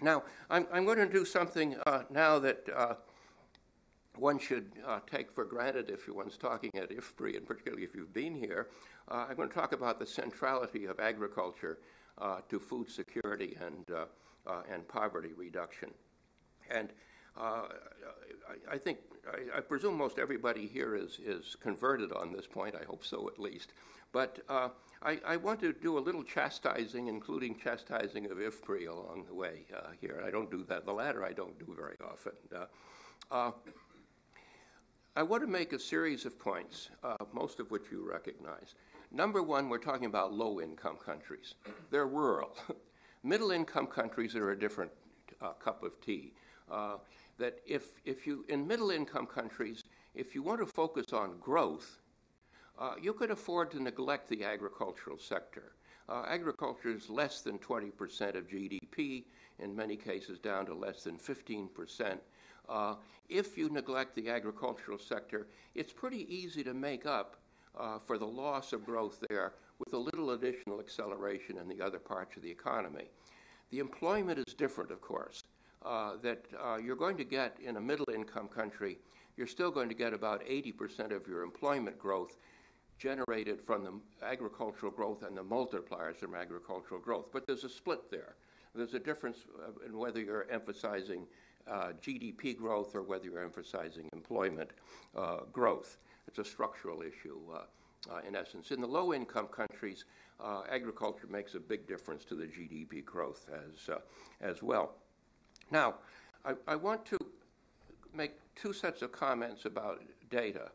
Now, I'm, I'm going to do something uh, now that uh, one should uh, take for granted if one's talking at IFPRI, and particularly if you've been here. Uh, I'm going to talk about the centrality of agriculture uh, to food security and, uh, and poverty reduction. And I, I, think, I, I, presume most everybody here is, is converted on this point. I hope so at least. But I, I, want to do a little chastising, including chastising of IFPRI along the way uh, here. I don't do that. The latter I don't do very often. Uh, uh, I want to make a series of points, uh, most of which you recognize. Number one, we're talking about low income countries. They're rural. Middle income countries are a different uh, cup of tea. Uh, that if, if you, in middle income countries, if you want to focus on growth, uh, you could afford to neglect the agricultural sector. Uh, agriculture is less than 20% of GDP, in many cases down to less than 15%. Uh, if you neglect the agricultural sector, it's pretty easy to make up uh, for the loss of growth there with a little additional acceleration in the other parts of the economy. The employment is different, of course. Uh, that uh, you're going to get in a middle income country, you're still going to get about 80% of your employment growth generated from the agricultural growth and the multipliers from agricultural growth. But there's a split there. There's a difference uh, in whether you're emphasizing uh, GDP growth or whether you're emphasizing employment uh, growth. It's a structural issue. Uh, uh in essence, in the low income countries, uh, agriculture makes a big difference to the GDP growth as, as well. Now, I, I want to make two sets of comments about data.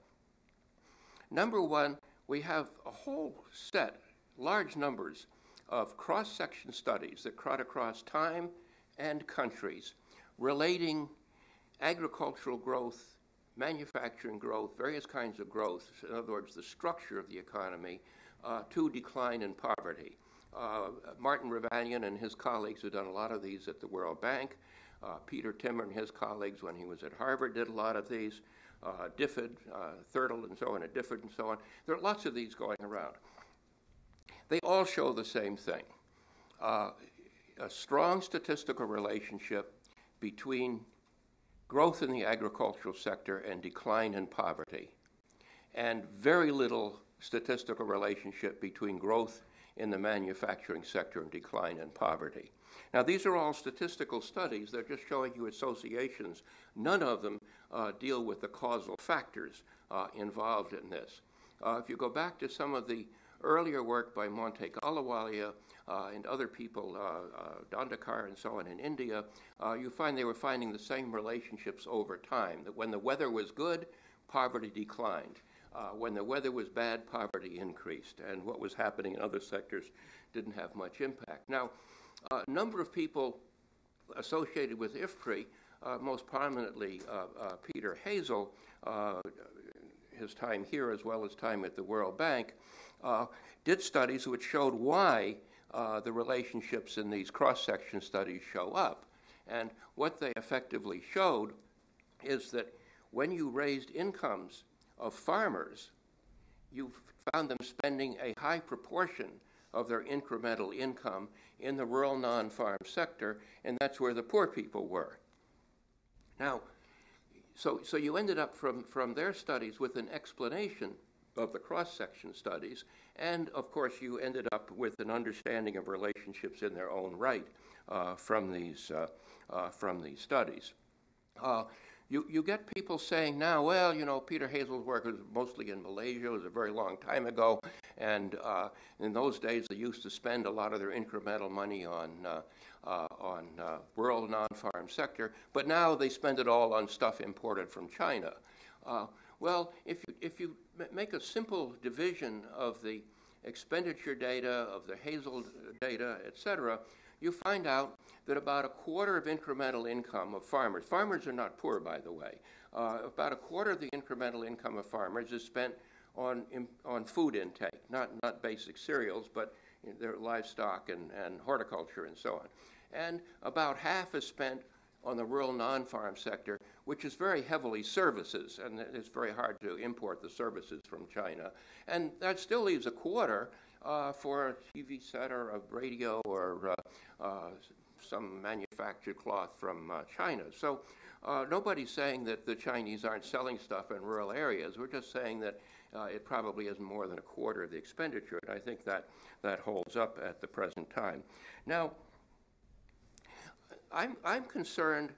Number one, we have a whole set, large numbers, of cross section studies that cut across time and countries relating agricultural growth, manufacturing growth, various kinds of growth, in other words, the structure of the economy, uh, to decline in poverty. Uh, Martin Ravallion and his colleagues have done a lot of these at the World Bank. Uh, Peter Timmer and his colleagues, when he was at Harvard, did a lot of these uh, DFID, uh, Thirtle, and so on, and DFID, and so on. There are lots of these going around. They all show the same thing uh, a strong statistical relationship between growth in the agricultural sector and decline in poverty, and very little statistical relationship between growth in the manufacturing sector and decline in poverty. Now, these are all statistical studies. They're just showing you associations. None of them uh, deal with the causal factors uh, involved in this. Uh, if you go back to some of the earlier work by Montek Ahluwalia uh, and other people, uh, uh, Dandekar and so on in India, you find they were finding the same relationships over time. That when the weather was good, poverty declined. when the weather was bad, poverty increased. And what was happening in other sectors didn't have much impact. Now, a number of people associated with IFPRI, most prominently uh, uh, Peter Hazell, uh, his time here as well as time at the World Bank, uh, did studies which showed why uh, the relationships in these cross section studies show up. And what they effectively showed is that when you raised incomes of farmers, you found them spending a high proportion of their incremental income in the rural non farm sector, and that's where the poor people were. Now, so, so you ended up from, from their studies with an explanation of the cross section studies, and of course, you ended up with an understanding of relationships in their own right uh, from, these, uh, uh, from these studies. Uh, you, you get people saying now, well, you know, Peter Hazell's work was mostly in Malaysia. It was a very long time ago. And uh, in those days, they used to spend a lot of their incremental money on, uh, uh, on uh, rural non farm sector. But now they spend it all on stuff imported from China. Uh, well, if you, if you make a simple division of the expenditure data, of the Hazell data, et cetera, you find out that about a quarter of incremental income of farmers, farmers are not poor, by the way, uh, about a quarter of the incremental income of farmers is spent on, on food intake, not, not basic cereals, but their livestock and, and horticulture and so on. And about half is spent on the rural non farm sector, which is very heavily services, and it's very hard to import the services from China. And that still leaves a quarter uh, for a TV set or a radio or uh, uh, some manufactured cloth from uh, China. So uh, nobody's saying that the Chinese aren't selling stuff in rural areas. We're just saying that uh, it probably isn't more than a quarter of the expenditure, and I think that that holds up at the present time. Now, I'm, I'm concerned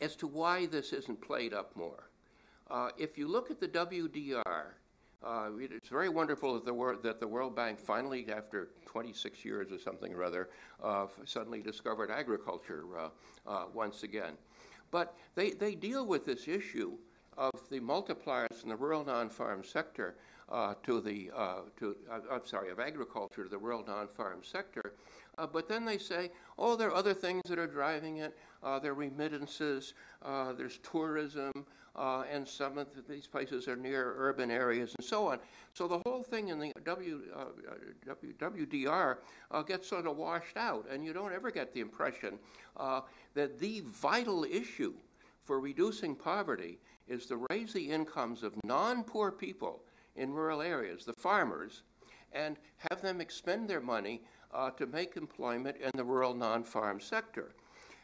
as to why this isn't played up more. Uh, if you look at the WDR, uh, it's very wonderful that the, World, that the World Bank finally, after 26 years or something or other, uh, suddenly discovered agriculture uh, uh, once again. But they, they deal with this issue of the multipliers in the rural non-farm sector uh, to the uh, to I'm sorry of agriculture to the rural non-farm sector, but then they say, oh, there are other things that are driving it. There are remittances. There's tourism. Uh, and some of these places are near urban areas and so on. So the whole thing in the w, uh, w, WDR uh, gets sort of washed out, and you don't ever get the impression uh, that the vital issue for reducing poverty is to raise the incomes of non poor people in rural areas, the farmers, and have them expend their money uh, to make employment in the rural non farm sector.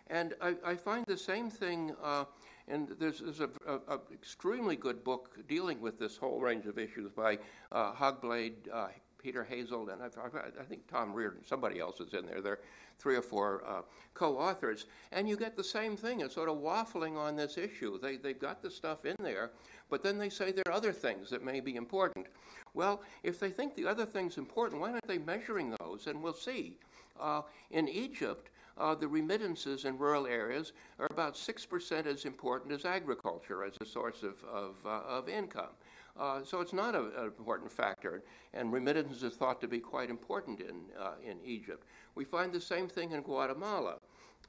And I, I, find the same thing uh, and there's, there's a, a, a, extremely good book dealing with this whole range of issues by uh, Haggblade, uh, Peter Hazell, and I've, I've, i think Tom Reardon, somebody else is in there. There are three or four uh, co-authors, and you get the same thing. It's sort of waffling on this issue. They, they've got the stuff in there, but then they say there are other things that may be important. Well, if they think the other thing's important, why aren't they measuring those? And we'll see. Uh, in Egypt, uh, the remittances in rural areas are about 6% as important as agriculture as a source of, of, uh, of income. Uh, so it's not a, an important factor, and remittances are thought to be quite important in, uh, in Egypt. We find the same thing in Guatemala.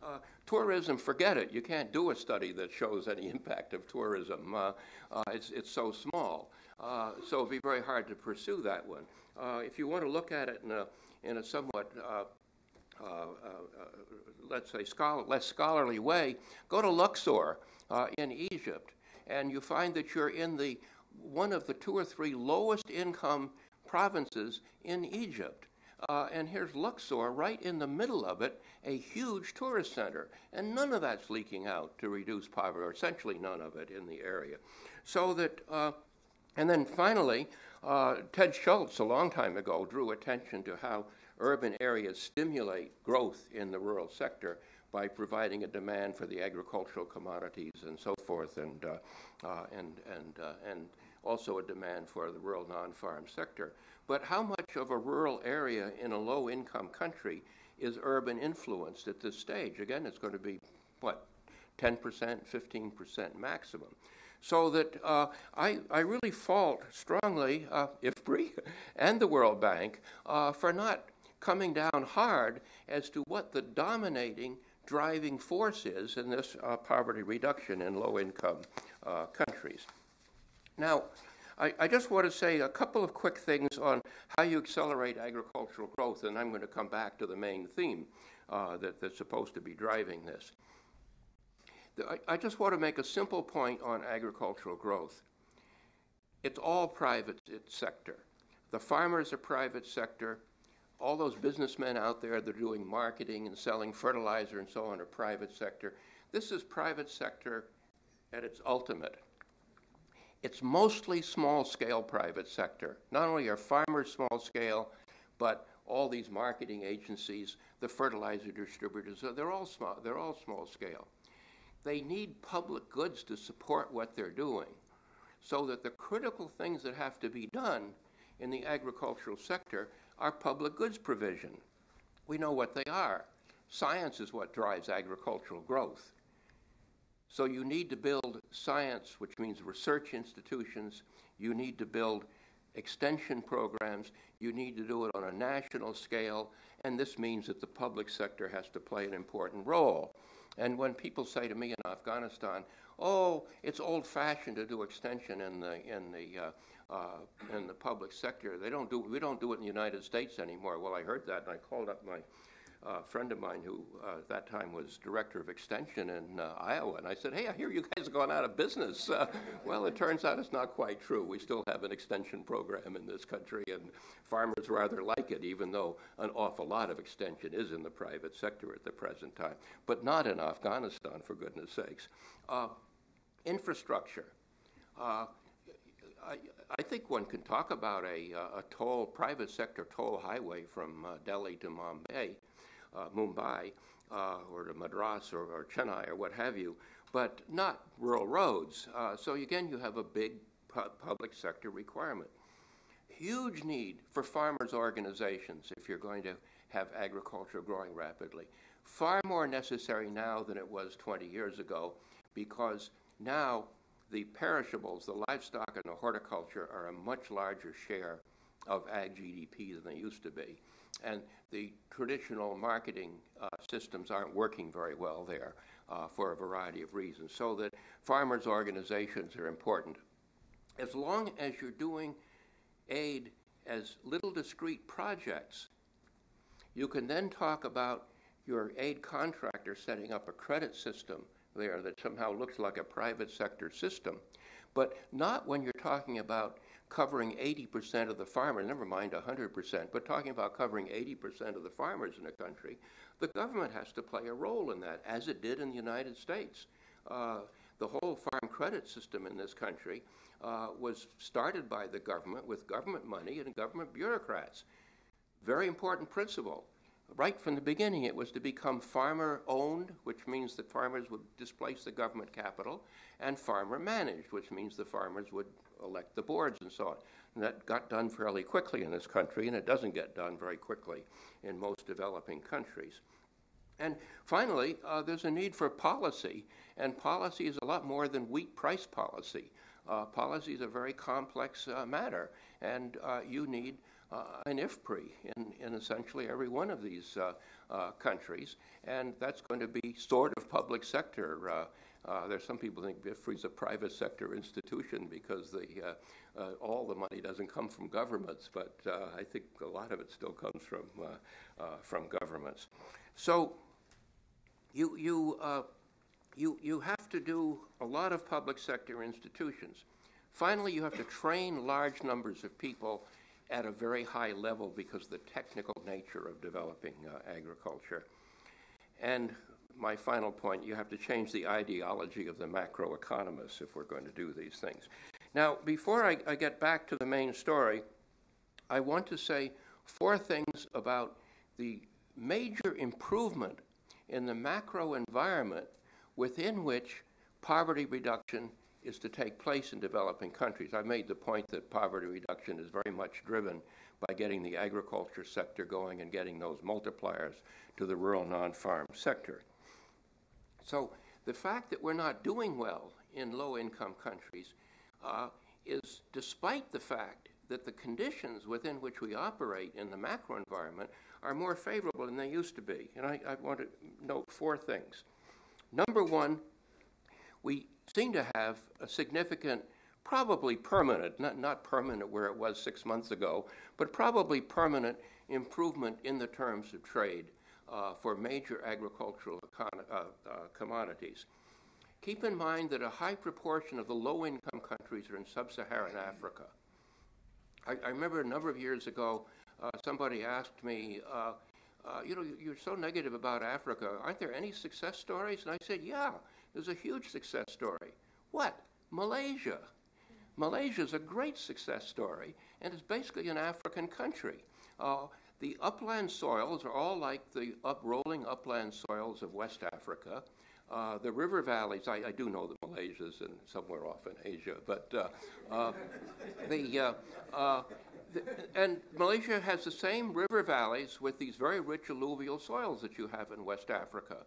Uh, tourism, forget it. You can't do a study that shows any impact of tourism. Uh, uh, it's, it's so small. Uh, so it'd be very hard to pursue that one. if you want to look at it in a, in a somewhat uh, uh, uh, let's say, scholar, less scholarly way, go to Luxor in Egypt, and you find that you're in the one of the two or three lowest income provinces in Egypt. Uh, and here's Luxor right in the middle of it, a huge tourist center. And none of that's leaking out to reduce poverty, or essentially none of it in the area. So that, uh, and then finally, uh, Ted Schultz, a long time ago, drew attention to how urban areas stimulate growth in the rural sector by providing a demand for the agricultural commodities and so forth, and, uh, uh, and, and, uh, and also a demand for the rural non farm sector. But how much of a rural area in a low income country is urban influenced at this stage? Again, it's going to be what, 10%, 15% maximum. So that uh, I, I really fault strongly uh, IFPRI and the World Bank uh, for not coming down hard as to what the dominating driving force is in this uh, poverty reduction in low income uh, countries. Now, I, I, just want to say a couple of quick things on how you accelerate agricultural growth, and I'm going to come back to the main theme uh, that, that's supposed to be driving this. I, I just want to make a simple point on agricultural growth. It's all private sector. The farmers are private sector, all those businessmen out there that are doing marketing and selling fertilizer and so on are private sector. This is private sector at its ultimate. It's mostly small scale private sector. Not only are farmers small scale, but all these marketing agencies, the fertilizer distributors, they're all small, they're all small scale. They need public goods to support what they're doing so that the critical things that have to be done in the agricultural sector are public goods provision. We know what they are. Science is what drives agricultural growth. So you need to build science, which means research institutions. You need to build extension programs. You need to do it on a national scale. And this means that the public sector has to play an important role. And when people say to me in Afghanistan, oh, it's old fashioned to do extension in the, in the uh, uh, in the public sector. They don't do we don't do it in the United States anymore. Well, I heard that and I called up my a friend of mine who uh, at that time was director of extension in uh, Iowa, and I said, "Hey, I hear you guys are going out of business." Uh, well, it turns out it's not quite true. We still have an extension program in this country, and farmers rather like it, even though an awful lot of extension is in the private sector at the present time, but not in Afghanistan, for goodness sakes. Uh, infrastructure. Uh, think one can talk about a, a toll, private sector toll highway from uh, Delhi to Mumbai uh, Mumbai uh, or to Madras or, or, Chennai or what have you, but not rural roads. Uh, so again, you have a big pu- public sector requirement. Huge need for farmers' organizations if you're going to have agriculture growing rapidly. Far more necessary now than it was 20 years ago because now the perishables, the livestock and the horticulture, are a much larger share of ag GDP than they used to be and the traditional marketing uh, systems aren't working very well there uh, for a variety of reasons. So that farmers' organizations are important. As long as you're doing aid as little discrete projects, you can then talk about your aid contractor setting up a credit system there that somehow looks like a private sector system, but not when you're talking about covering 80% of the farmers, never mind 100%, but talking about covering 80% of the farmers in a country, the government has to play a role in that, as it did in the United States. Uh, the whole farm credit system in this country uh, was started by the government with government money and government bureaucrats. Very important principle. Right from the beginning, it was to become farmer owned, which means that farmers would displace the government capital, and farmer managed, which means the farmers would elect the boards and so on. And that got done fairly quickly in this country, and it doesn't get done very quickly in most developing countries. And finally, uh, there's a need for policy, and policy is a lot more than wheat price policy. Uh, policy is a very complex uh, matter, and uh, you need an IFPRI in, in essentially every one of these uh, countries, and that's going to be sort of public sector uh, there's some people think IFPRI is a private sector institution because the, uh, uh, all the money doesn't come from governments, but uh, I think a lot of it still comes from, uh, uh, from governments. So you, you, you, you have to do a lot of public sector institutions. Finally, you have to train large numbers of people at a very high level because of the technical nature of developing uh, agriculture. And my final point, you have to change the ideology of the macroeconomists if we're going to do these things. Now, before I, I get back to the main story, I want to say four things about the major improvement in the macro environment within which poverty reduction is to take place in developing countries. I made the point that poverty reduction is very much driven by getting the agriculture sector going and getting those multipliers to the rural non farm sector. So the fact that we're not doing well in low income countries uh, is despite the fact that the conditions within which we operate in the macro environment are more favorable than they used to be. And I, I want to note four things. Number one, we seem to have a significant, probably permanent, not, not permanent where it was six months ago, but probably permanent improvement in the terms of trade uh, for major agricultural econ- uh, uh, commodities. Keep in mind that a high proportion of the low income countries are in sub Saharan Africa. I, I, remember a number of years ago, uh, somebody asked me, uh, uh, You know, you're so negative about Africa. Aren't there any success stories? And I said, Yeah, there's a huge success story. What? Malaysia. Malaysia is a great success story, and it's basically an African country. Uh, the upland soils are all like the up, rolling upland soils of West Africa. Uh, the river valleys, I, I, do know that Malaysia's is in, somewhere off in Asia, but uh, uh, the, uh, uh, the, and Malaysia has the same river valleys with these very rich alluvial soils that you have in West Africa.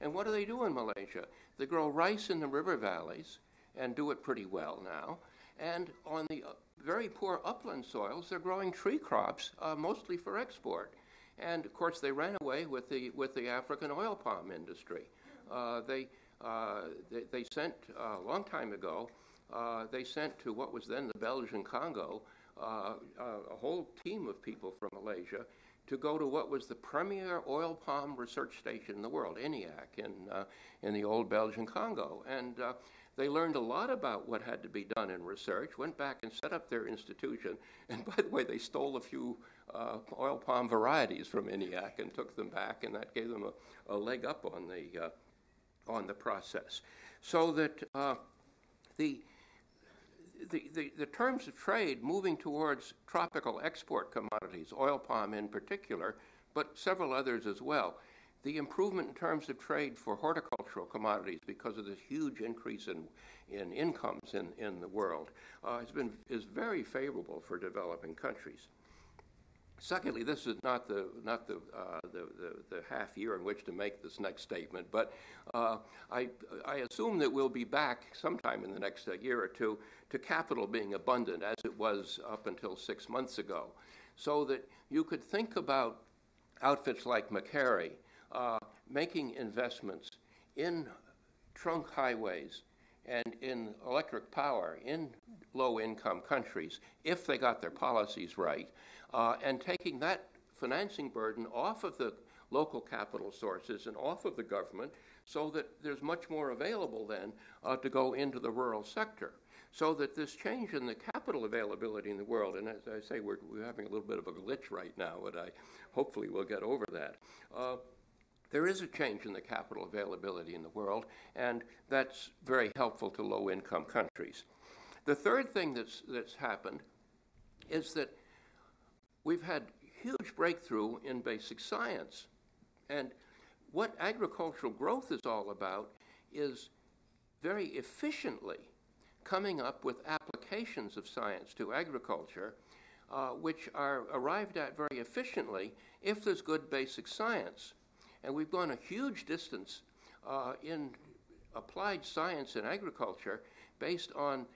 And what do they do in Malaysia? They grow rice in the river valleys and do it pretty well now. And on the very poor upland soils, they're growing tree crops, uh, mostly for export. And of course, they ran away with the, with the African oil palm industry. Uh, they, uh, they, they, sent, uh, a long time ago, uh, they sent to what was then the Belgian Congo uh, a whole team of people from Malaysia to go to what was the premier oil palm research station in the world, INEAC, in, uh, in the old Belgian Congo. And uh, they learned a lot about what had to be done in research, went back and set up their institution. And by the way, they stole a few uh, oil palm varieties from INEAC and took them back, and that gave them a, a leg up on the, uh, on the process. So that uh, the, the, the, terms of trade moving towards tropical export commodities, oil palm in particular, but several others as well. The improvement in terms of trade for horticultural commodities because of this huge increase in, in incomes in, in the world uh, has been, is very favorable for developing countries. Secondly, this is not the not the, uh, the, the, the, half year in which to make this next statement, but uh, I, I assume that we'll be back sometime in the next uh, year or two to capital being abundant as it was up until six months ago, so that you could think about outfits like Macquarie uh, making investments in trunk highways and in electric power in low income countries if they got their policies right uh, and taking that financing burden off of the local capital sources and off of the government so that there's much more available then uh, to go into the rural sector. So that this change in the capital availability in the world, and as I say, we're, we're having a little bit of a glitch right now, but I hopefully we'll get over that. Uh, there is a change in the capital availability in the world, and that's very helpful to low income countries. The third thing that's, that's happened is that we've had huge breakthrough in basic science. And what agricultural growth is all about is very efficiently coming up with applications of science to agriculture, uh, which are arrived at very efficiently if there's good basic science. And we've gone a huge distance uh, in applied science in agriculture based on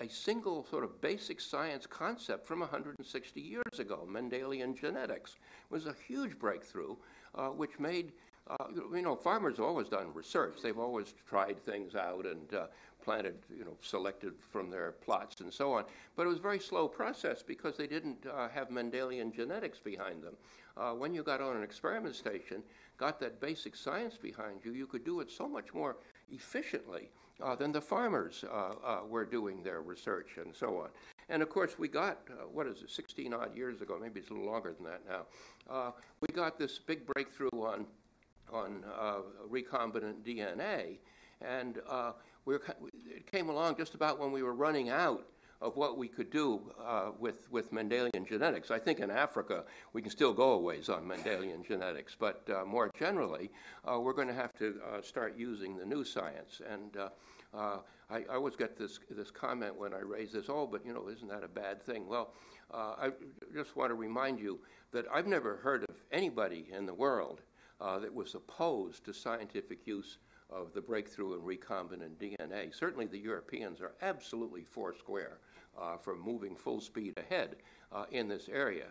a single sort of basic science concept from 160 years ago. Mendelian genetics was a huge breakthrough, uh, which made uh, you know farmers always done research. They've always tried things out and uh, planted, you know, selected from their plots and so on. But it was a very slow process because they didn't uh, have Mendelian genetics behind them. Uh, when you got on an experiment station, got that basic science behind you, you could do it so much more efficiently uh, than the farmers uh, were doing their research and so on. And of course, we got, uh, what is it, 16 odd years ago, maybe it's a little longer than that now, uh, we got this big breakthrough on, on uh, recombinant DNA. And we were, it came along just about when we were running out of what we could do uh, with, with Mendelian genetics. I think in Africa we can still go a ways on Mendelian genetics, but uh, more generally, uh, we're going to have to uh, start using the new science. And uh, uh, I, I, always get this, this comment when I raise this, oh, but you know, isn't that a bad thing? Well, I just want to remind you that I've never heard of anybody in the world that was opposed to scientific use of the breakthrough in recombinant DNA. Certainly the Europeans are absolutely foursquare uh, for moving full speed ahead uh, in this area,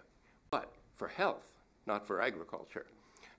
but for health, not for agriculture.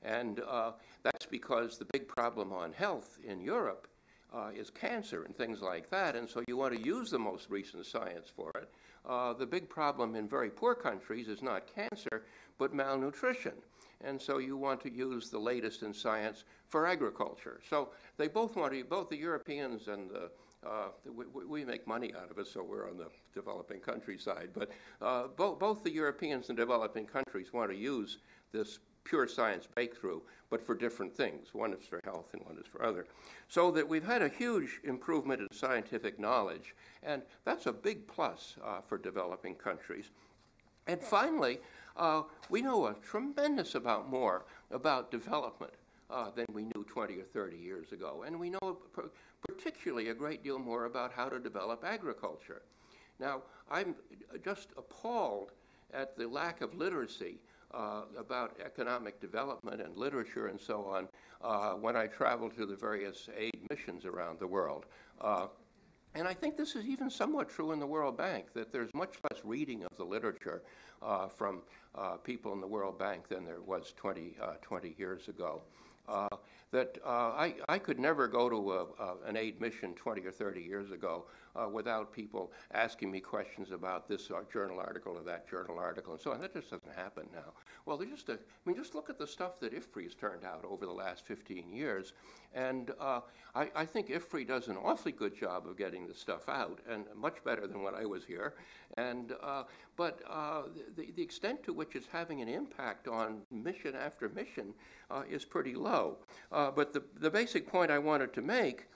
And uh, that's because the big problem on health in Europe uh, is cancer and things like that, and so you want to use the most recent science for it. Uh, the big problem in very poor countries is not cancer, but malnutrition. And so you want to use the latest in science for agriculture. So they both want to, both the Europeans and the uh, we, we, make money out of it, so we're on the developing countryside. But uh, bo- both the Europeans and developing countries want to use this pure science breakthrough, but for different things. One is for health and one is for other. So that we've had a huge improvement in scientific knowledge, and that's a big plus uh, for developing countries. And finally, uh, we know a tremendous amount more about development uh, than we knew 20 or 30 years ago. And we know particularly a great deal more about how to develop agriculture. Now, I'm just appalled at the lack of literacy uh, about economic development and literature and so on uh, when I travel to the various aid missions around the world. Uh, and I think this is even somewhat true in the World Bank, that there's much less reading of the literature uh, from uh, people in the World Bank than there was 20, uh, 20 years ago. That I, I could never go to a, an aid mission 20 or 30 years ago uh, without people asking me questions about this journal article or that journal article and so on. That just doesn't happen now. Well, just a, I mean, just look at the stuff that IFPRI's turned out over the last 15 years, and uh, I, I, think IFPRI does an awfully good job of getting the stuff out, and much better than when I was here. And uh, but uh, the the extent to which it's having an impact on mission after mission uh, is pretty low. Uh, but the the basic point I wanted to make